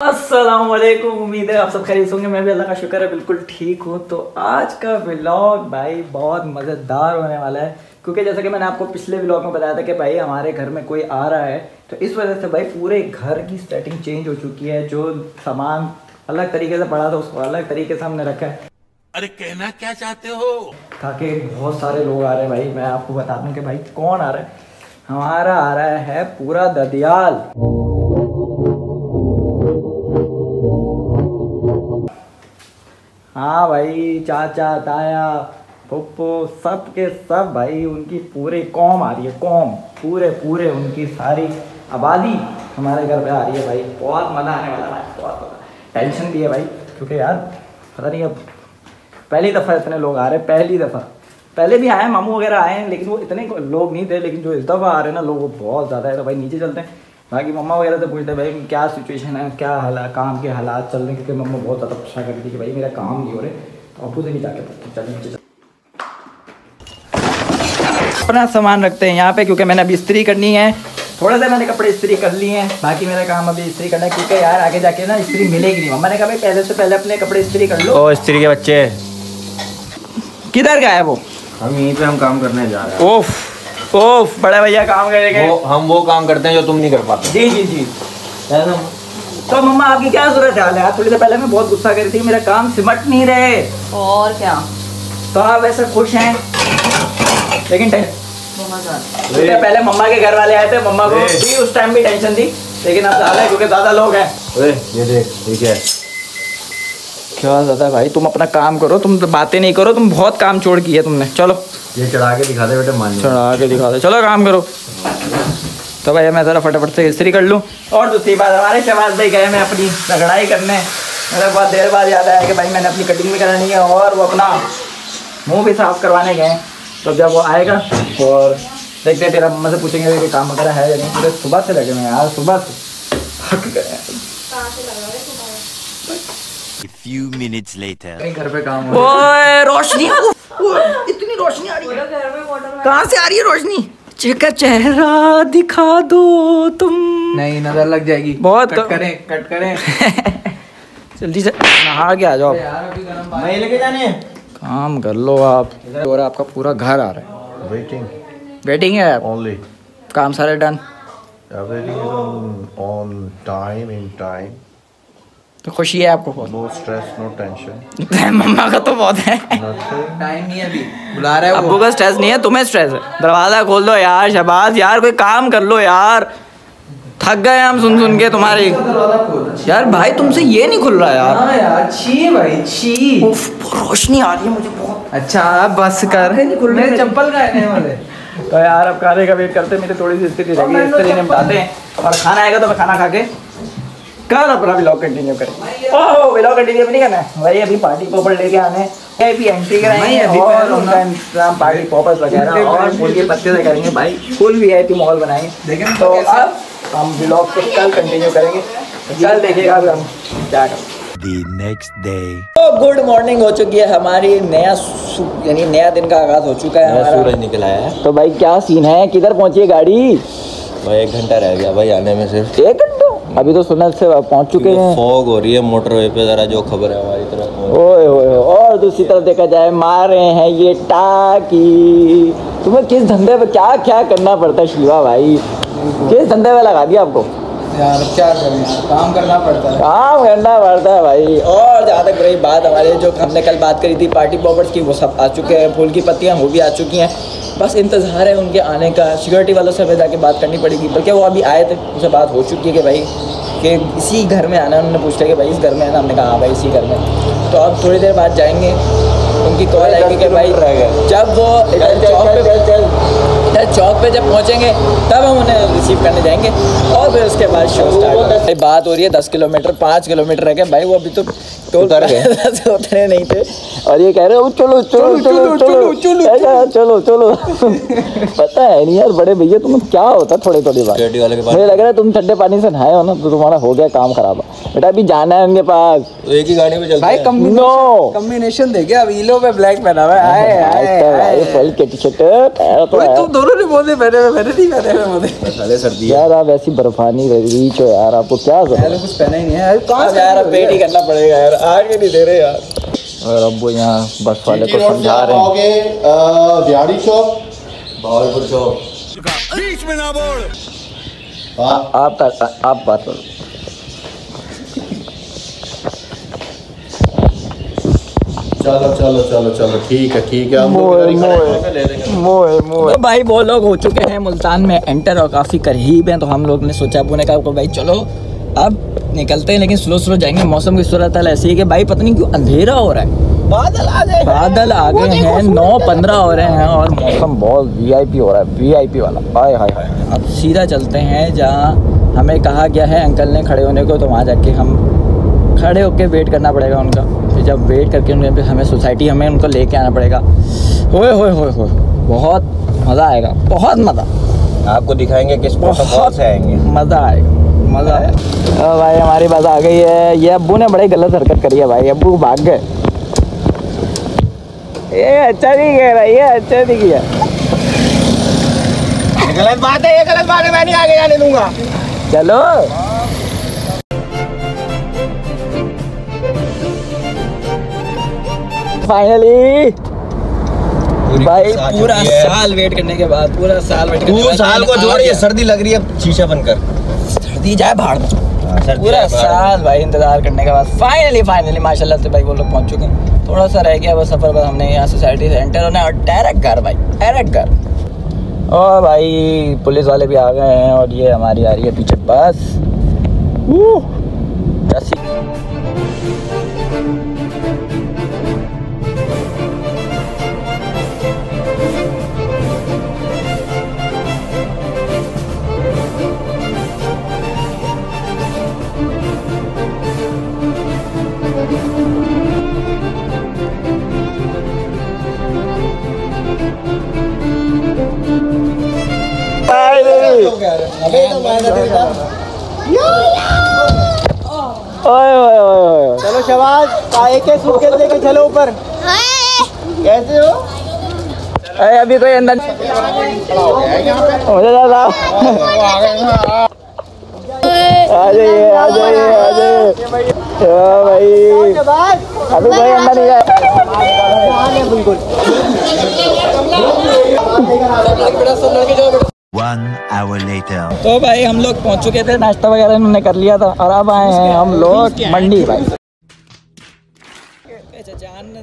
अस्सलाम वालेकुम उम्मीद है आप सब खरीद होंगे। मैं भी अल्लाह का शुक्र है बिल्कुल ठीक हूँ। तो आज का व्लॉग भाई बहुत मज़ेदार होने वाला है। क्योंकि जैसा कि मैंने आपको पिछले व्लॉग में बताया था कि भाई हमारे घर में कोई आ रहा है तो इस वजह से भाई पूरे घर की सेटिंग चेंज हो चुकी है। जो सामान अलग तरीके से पड़ा था उसको अलग तरीके से हमने रखा है। अरे कहना क्या चाहते हो? ताकि बहुत सारे लोग आ रहे हैं भाई। मैं आपको बता दूँ कि भाई कौन आ रहा है? हमारा आ रहा है पूरा ददियाल। हाँ भाई, चाचा, ताया पप्पो सब के सब भाई, उनकी पूरी कौम आ रही है, कौम। पूरे पूरे उनकी सारी आबादी हमारे घर पे आ रही है भाई। बहुत मज़ा आने वाला है बहुत मज़ा। टेंशन भी है भाई, क्योंकि यार, पता नहीं अब पहली दफ़ा इतने लोग आ रहे हैं पहली दफ़ा। पहले भी आए, मामू वगैरह आए हैं, लेकिन वो इतने लोग नहीं थे, लेकिन जो इस दफ़ा आ रहे हैं ना, लोग वो बहुत ज़्यादा है। तो भाई नीचे चलते हैं। बाकी मम्मा वगैरह से पूछते भाई क्या सिचुएशन है? क्या हालात काम के हालात चल रहे हैं? क्योंकि मम्मा बहुत ज़्यादा गुस्सा कर रही थी कि भाई मेरा काम नहीं हो रहे तो अबू से नहीं जाके पूछते चल नीचे अपना सामान रखते हैं यहाँ पे क्योंकि मैंने अभी इस्त्री करनी है। थोड़ा सा मैंने कपड़े इस्त्री कर लिए हैं। बाकी मेरा काम अभी इस्त्री करना है क्योंकि यार आगे जाके ना इस्त्री मिलेगी नहीं। मम्मा ने कहा भाई पहले से पहले अपने कपड़े इस्त्री कर लो। ओ स्त्री के बच्चे। किधर है वो? हम यहीं पे हम काम करने जा रहे हैं। ओफ। ओफ बड़े भैया काम करेंगे वो हम वो काम करते हैं जो तुम नहीं कर पाते। जी जी जी। तो मम्मा आपकी क्या ज़रूरत है? यार थोड़ी देर पहले मैं बहुत गुस्सा कर रही थी मेरा काम सिमट नहीं रहे। और क्या? तो आप वैसे खुश हैं? लेकिन टें- मम्मा जान। थोड़ी देर पहले मम्मा के घर वाले आए थे मम्मा को भी उस टाइम भी टेंशन थी लेकिन अब ज़्यादा है क्योंकि ज़्यादा लोग हैं। ये देख क्या है। क्या ज़्यादा भाई तुम अपना काम करो तुम तो बातें नहीं करो तुम बहुत काम छोड़ की है तुमने। चलो। ये चढ़ा के दिखा दे बेटे मान चढ़ा के दिखा दो। चलो काम करो। तो भाई मैं ज़रा फटाफट से इस्त्री कर लूँ। और दूसरी बात हमारे शहबाज भाई गए मैं अपनी रगड़ाई करने। मेरे बहुत देर बाद याद आया कि भाई मैंने अपनी कटिंग भी करानी है और वो अपना मुँह भी साफ़ करवाने गए तो जब वो आएगा और देखते हैं तेरा मम्मा से पूछेंगे कि काम वगैरह है या नहीं। पूरे सुबह से लगे हुए हैं यार सुबह से। थक गए हैं। Few minutes later. घर पे काम हो ओए रोशनी इतनी रोशनी आ रही है। कहाँ से आ रही है रोशनी? चेका चेहरा दिखा दो तुम। नहीं नज़र लग जाएगी। बहुत- कट करें कट करें। जल्दी से नहा के आ जाओ। आप। यार अभी गरम मैं लेके जाने हैं। काम कर लो आप। और आपका पूरा घर आ रहा है। Waiting वेटिंग है? आप only. काम सारे done Everything is on on time in time. तो खुशी है आपको बहुत। No stress, no tension. मम्मा का तो बहुत है। टाइम नहीं है अभी। बुला रहा है अब्बू का स्ट्रेस नहीं है तुम्हें स्ट्रेस है। दरवाज़ा खोल दो यार शबाज यार कोई काम कर लो यार। थक गए हम सुन सुन के तुम्हारी। दरवाज़ा खोल यार भाई तुमसे ये नहीं खुल रहा यार। हाँ यार छी भाई छी। रोशनी आ रही है मुझे बहुत। अच्छा अब बस कर। मेरे चप्पल का है वाले। तो यार अब खाने का वेट करते हैं मेरी थोड़ी सी स्थिति रहेगी इस तरह निपटाते हैं। और खाना आएगा तो मैं खाना खा के कल अपना व्लॉग कंटिन्यू करें। ओह व्लॉग कंटिन्यू नहीं करना है। भाई अभी पार्टी पॉपर लेके आने हैं। ये भी एंट्री कराएँगे और उनका। पार्टी पॉपर्स वगैरह और फूल के पत्ते से करेंगे भाई। Full V I P mall बनाएँगे। देखें तो अब हम व्लॉग को कल कंटिन्यू करेंगे। कल देखिएगा हम क्या करें। The next day. तो गुड मॉर्निंग हो चुकी है हमारी। नया यानी नया दिन का आगाज़ हो चुका है हमारा। सूरज निकल आया है। तो भाई क्या सीन है? किधर पहुँची है गाड़ी? भाई एक घंटा रह गया भाई आने में सिर्फ़। एक घंटा? अभी तो सुनल से पहुँच चुके हैं। फॉग हो रही है मोटरवे पे जरा जो खबर है हमारी तरफ़। ओए ओए और दूसरी तरफ़ देखा जाए मार रहे हैं ये टाकी। तुम्हें किस धंधे पे क्या क्या करना पड़ता है शिवा भाई? किस धंधे पे लगा दिया आपको? यार क्या करें काम करना पड़ता है। काम करना पड़ता है भाई। और जहाँ तक रही बात हमारे जो हमने कल बात करी थी पार्टी पॉपर्स की वो सब आ चुके हैं फूल की पत्तियाँ वो भी आ चुकी हैं। बस इंतज़ार है उनके आने का। सिक्योरिटी वालों से हमें जाके बात करनी पड़ेगी। बल्कि वो अभी आए थे उनसे बात हो चुकी है कि भाई कि इसी घर में आना है। उन्होंने पूछा कि भाई इस घर में आना? हमने कहा हाँ भाई इसी घर में। तो अब थोड़ी देर बाद जाएँगे। उनकी कॉल आएगी कि भाई जब वो चौक पे चौक पे जब पहुँचेंगे तब हम उन्हें रिसीव करने जाएँगे और फिर उसके बाद शो स्टार्ट भाई बात हो रही है दस किलोमीटर पाँच किलोमीटर रह गए। भाई वो अभी तो टोल उतर गए। उतरे नहीं थे। और ये कह रहे हो चलो चलो चलो चलो चलो चलो। चलो पता है नहीं यार बड़े भैया तुम क्या होता थोड़ी थोड़ी बात? सिक्योरिटी वाले के पास मुझे लग रहा है तुम ठंडे पानी से नहाए हो ना तो तुम्हारा हो गया काम खराब। बेटा अभी जाना है उनके पास। एक ही गाड़ी में चलते भाई हैं। कम्बिनेशन नो कम्बिनेशन देखे अब लोग मैं ब्लैक पहना हुआ है। आए आए आए। फुल किट शिट तो ओए तुम दोनों ने बोले पहने हुए मैंने नहीं पहने हुए बोले। साले सर्दी यार आप ऐसी बर्फानी रीच हो यार आपको क्या मैंने करो कुछ पहना ही नहीं है। यार कहाँ से यार पेट ही करना पड़ेगा यार। आगे नहीं दे रहे यार। और अब वो यहाँ बस वाले को समझा रहे हैं। आओगे बिहारी चौक? भावलपुर चौक। हाँ आप आप बात करो। चलो चलो चलो चलो ठीक है ठीक है ही तो भाई वो लोग हो चुके हैं मुल्तान में एंटर और काफ़ी करीब हैं तो हम लोग ने सोचा पुणे का भाई चलो अब निकलते हैं लेकिन स्लो स्लो जाएँगे मौसम की सूरत हाल ऐसी है कि भाई पता नहीं क्यों अंधेरा हो रहा है। बादल आ गए बादल आ गए हैं नौ पंद्रह हो रहे हैं और मौसम बहुत वीआईपी हो रहा है वीआईपी वाला। हाय हाय हाय। अब सीधा चलते हैं जहाँ हमें कहा गया है अंकल ने खड़े होने को तो वहाँ जाके हम खड़े होके वेट करना पड़ेगा उनका। जब वेट करके उन्हें फिर हमें सोसाइटी हमें उनको लेके आना पड़ेगा। होए होए होए होए बहुत मज़ा आएगा बहुत मज़ा। आपको दिखाएँगे किस प्रोटोकॉल से आएँगे। मज़ा आएगा मज़ा आएगा। ओ भाई हमारी बस आ गई है। ये अब्बू ने बड़ी गलत हरकत करी है भाई अब्बू भाग गए। ये अच्छा नहीं कह रहा ये अच्छा नहीं किया। गलत बात है ये गलत बात है मैं नहीं आगे जाने दूँगा। चलो। फाइनली भाई पूरा साल वेट करने के बाद पूरा साल वेट करने के बाद साल को जोड़ ये सर्दी लग रही है शीशा बनकर सर्दी जाए भाड़ में। हाँ, पूरा साल भाई इंतज़ार करने के बाद। फाइनली फाइनली माशाल्लाह से भाई वो लोग पहुँच चुके हैं। थोड़ा सा रह गया बस सफ़र बस हमने यहाँ सोसाइटी से एंटर होना है और डायरेक्ट घर भाई डायरेक्ट घर। और भाई पुलिस वाले भी आ गए हैं और ये हमारी आ रही है पीछे बस। पाए के सूटकेस लेके चलो ऊपर। कैसे हो? अरे अभी कोई अंदर हो जा जा आ जाइए आ जाइए आ जाइए। भाई। अभी कोई अंदर नहीं है One hour later. तो भाई हम लोग पहुँच चुके थे नाश्ता वगैरह इन्होंने कर लिया था और अब आए हैं हम लोग मंडी भाई।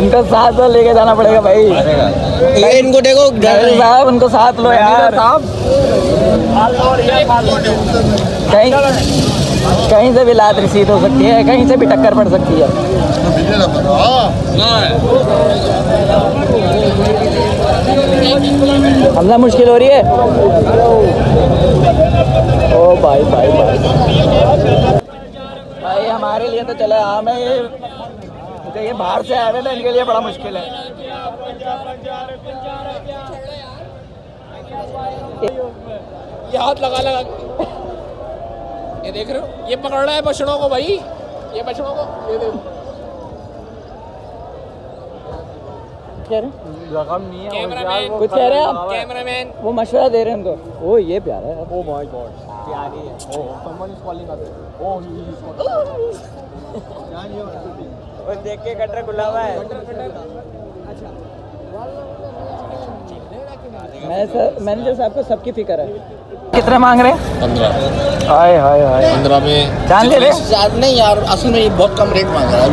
इनको साथ तो लेके जाना पड़ेगा भाई। ये इनको देखो साहब उनको साथ लो यार। साहब। कहीं कहीं से भी लात रिसीव हो सकती है कहीं से भी टक्कर पड़ सकती है। हमला मुश्किल हो रही है। ओ भाई भाई भाई। भाई हमारे लिए तो चले हमें ये तो ये बाहर से आए हुए ना इनके लिए बड़ा मुश्किल है। ये हाथ लगा लगा। ये देख रहे हो ये पकड़ रहा है बछड़ों को भाई। ये बछड़ों को ये देखो। कुछ कह रहे हैं आप? कैमरामैन वो मशवरा दे रहे हैं उनको। ओ ये प्यारा है। ओ माय गॉड प्यारी है। ओ someone is calling us oh he is वो देख के कटर खुला हुआ है। मैं सर मैनेजर साहब को सबकी फ़िक्र है। कितने मांग रहे हैं? पंद्रह। हाय हाय हाय। पंद्रह में जान ले रहे? यार नहीं यार असल में ये बहुत कम रेट मांग रहा है।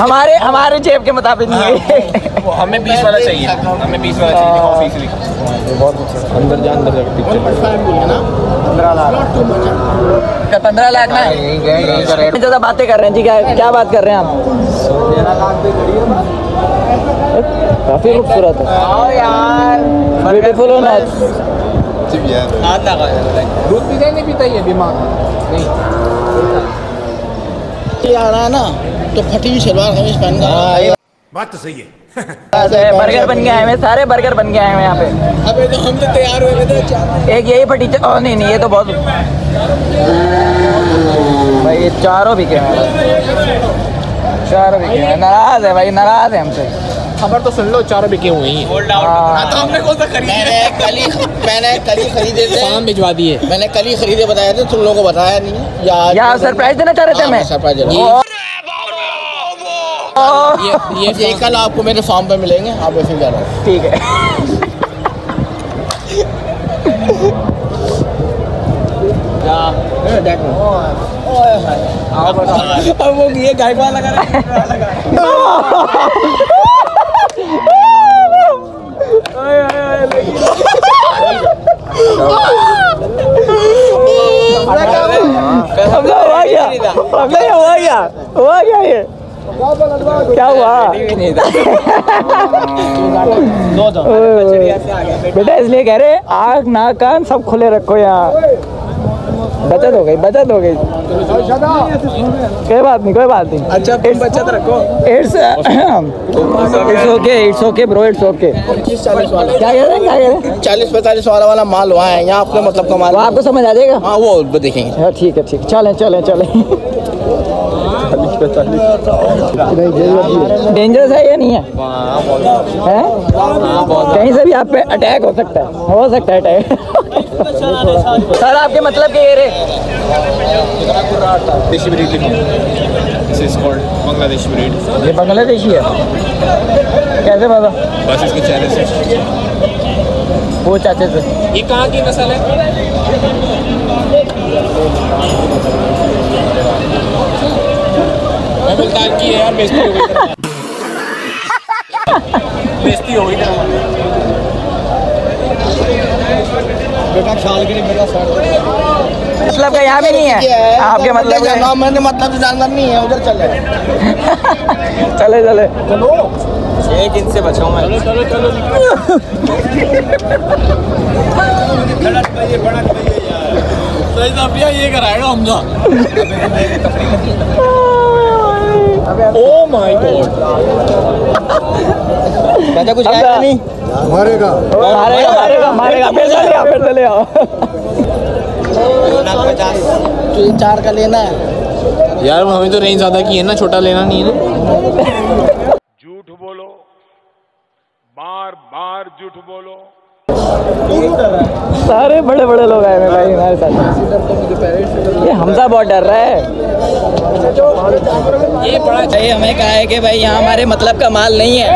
हमारे हमारे जेब के मुताबिक नहीं है। हमें बीस वाला चाहिए। हमें बीस वाला चाहिए। ऑफिशियली अंदर जा अंदर जा। पंद्रह लाख। ना ज़्यादा बातें कर रहे हैं जी क्या क्या बात कर रहे हैं आप? काफ़ी खूबसूरत है। यार। ब्यूटीफुल हो ना? दूध पीता नहीं पीता ये बीमार नहीं। आ रहा है ना तो फटी हुई सलवार कमीज पहन कर बात तो सही है। बर्गर बन के आए हुए हैं, सारे बर्गर बन के आए हुए हैं यहाँ पे। अबे तो हम तो तैयार हुए थे एक यही फटी ओ नहीं नहीं ये तो बहुत भाई ये चारों बिके हैं चारों बिके हैं। नाराज़ है भाई नाराज़ है हमसे। खबर तो सुन लो चारों बिके हुए ही। हाँ, हमने कौन सा खरीदे? मैंने कल ही मैंने कल ही खरीदे थे। शाम भिजवा दिए। मैंने कल ही खरीदे बताए थे तुम लोगों को बताया नहीं। है या या सरप्राइज़ देना चाह रहे थे हाँ, हमें? सरप्राइज़ ये ये ये कल आपको मेरे फार्म पे मिलेंगे आप वैसे जा रहे हो ठीक है अब वो ये लगा रहा हुआ हमने हुआ क्या ये क्या हुआ? बेटा इसलिए कह रहे आँख नाक कान सब खुले रखो यहाँ बचत हो गई बचत हो गई। कोई बात नहीं कोई बात नहीं। अच्छा तुम बचत रखो। It's it's okay it's okay bro it's okay चालीस क्या कह रहे हैं क्या कह रहे हैं? चालीस पैंतालीस वाला वाला माल वहाँ है यहाँ आपके मतलब का माल आपको समझ आ जाएगा? हाँ वो देखेंगे। हाँ ठीक है ठीक। है चलें चलें। डेंजरस है या नहीं है? हैं? कहीं से भी आप पे अटैक हो सकता है। हो सकता है अटैक सर आपके मतलब के ये रे देशी ब्रीड लिखो। This is called Bangladeshi breed ये बांग्लादेशी है? कैसे पता? बस इसके चेहरे से। वो चाचे से। ये कहाँ की नस्ल है? मुल्तान की है यार बेइज्जती हो गई बेइज्जती हो गई मतलब का यहाँ भी नहीं है? आपके मतलब मैंने मतलब जानवर नहीं है उधर चले। चले चले। एक इनसे बचाऊं मैं। ये कराएगा हमजा ओ माय गॉड चाचा कुछ आया नहीं? मारेगा। मारेगा मारेगा मारेगा फिर चले आओ फिर चले आओ। तो ये चार का लेना है। यार हमें तो रेंज ज़्यादा की है ना छोटा लेना नहीं है ना। झूठ बोलो बार बार झूठ बोलो। सारे बड़े बड़े लोग आए हैं भाई हमारे साथ। ये हमसा बहुत डर रहा है। ये बड़ा चाहिए हमें कहा है कि भाई यहाँ हमारे मतलब का माल नहीं है।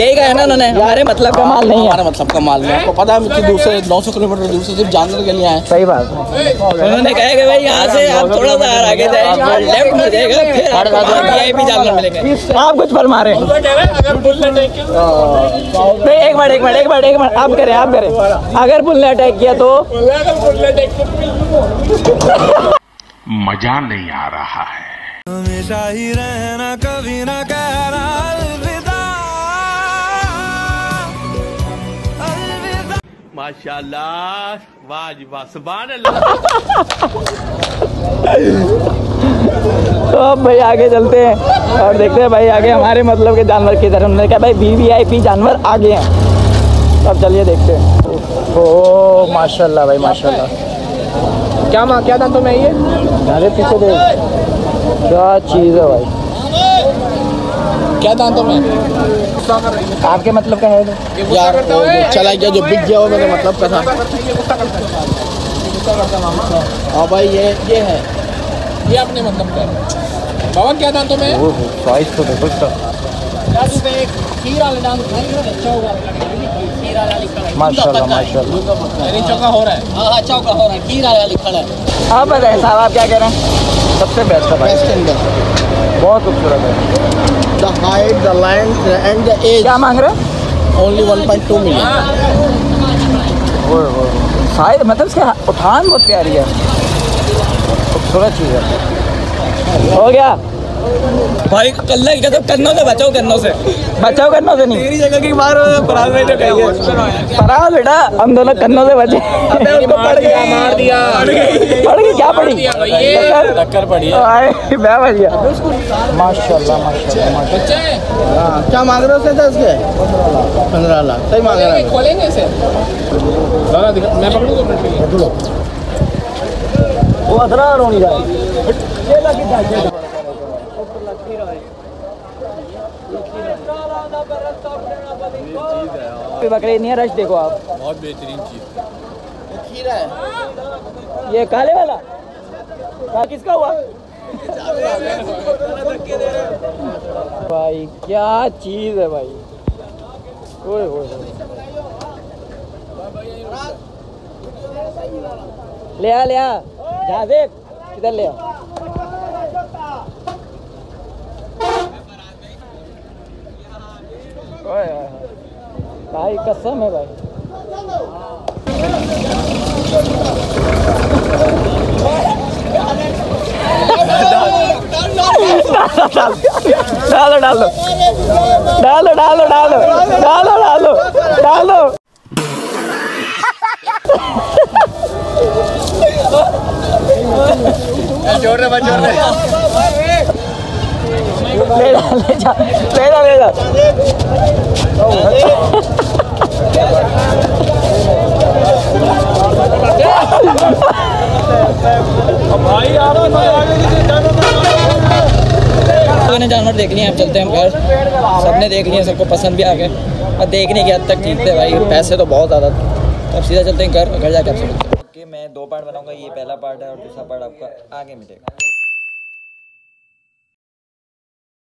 यही कहा है ना उन्होंने हमारे मतलब का माल नहीं है। हमारा मतलब का माल नहीं है। आपको पता है कि दूर से नौ सौ किलोमीटर दूर से सिर्फ़ जानवर के लिए आए सही बात उन्होंने कहा कि भाई यहाँ से आप थोड़ा सा आगे जाए लेफ़्ट जाएगा फिर आपको जानवर मिलेंगे। आप कुछ फरमा रहे अगर बुलेट क्या नहीं एक मिनट एक मिनट एक मिनट एक मिनट आप करें आप करें। अगर पुल ने अटैक किया तो? है मज़ा नहीं आ रहा है। तो अब भाई आगे चलते हैं और देखते हैं भाई आगे हमारे मतलब के जानवर किधर हैं। उन्होंने कहा भाई वी वी आई पी जानवर आगे हैं। अब चलिए देखते हैं। ओ माशाल्लाह भाई माशाल्लाह। क्या माँ क्या दांतों में ये? अरे पीछे देख। क्या चीज़ है भाई। क्या दांतों में आपके मतलब क्या है? तो? यार चला गया जो बिक गया वो मेरे मतलब का था। हाँ भाई ये ये है। ये अपने मतलब का है बाबा क्या दांतों में है चॉइस तो देखो इसका यार इसमें एक खीर वाला डांस खाएँगे अच्छा होगा खीर वाला लिखा है माशाल्लाह माशाल्लाह यानी चौका हो रहा है हाँ अच्छा होगा हो रहा है खीर वाला लिखा है आप बताएँ साहब आप क्या कह रहे हैं सबसे बेस्ट है बेस्ट अंदर बहुत खूबसूरत है height, the land, and the age. क्या मांग रहे हो Only 1.2 million. शायद मतलब इसका उठान बहुत प्यारी है खूबसूरत चीज़ है हो गया भाई कल्ला की कसम कन्नों से बचाओ कन्नों से बचाओ कन्नों से नहीं। तेरी जगह की बार फराज भाई ने कही है। फराज बेटा हम दोनों कन्नों से बचे। अबे उसको पड़ गया मार दिया। पड़ गई। क्या पड़ी? भाई टक्कर पड़ी है। आए, मैं बच गया। माशाल्लाह माशाल्लाह माशाल्लाह। बच्चे हैं। हाँ, क्या मांग रहे हो उसके दस के? पंद्रह लाख। सही मांग रहा खोलेंगे है। खोलेंगे इसे। दादा दिखा मैं पकड़ूं दो मिनट के लिए? वो अदरा रोनी जा बकरे नहीं है रश देखो आप। बहुत बेहतरीन चीज़ खीरा है। ये काले वाला? का किसका हुआ? भाई क्या चीज़ है भाई? ओए ओए। ले आ ले आ। जाजेब इधर ले आ ओए ओए ओए। भाई कसम है भाई। डालो डालो डालो डालो डालो डालो डालो डालो। ज़ोर रहे ज़ोर रहे ले जा ले जा ले जा। जानवर देख लिए अब चलते हैं हम घर। सबने देख लिए सबको पसंद भी आ गए। और देखने की हद तक थे भाई, पैसे तो बहुत ज़्यादा थे। तो अब सीधा चलते हैं घर घर जाके आपसे मिलते हैं। कि मैं दो पार्ट बनाऊँगा, ये पहला पार्ट है और दूसरा पार्ट आपका आगे मिलेगा।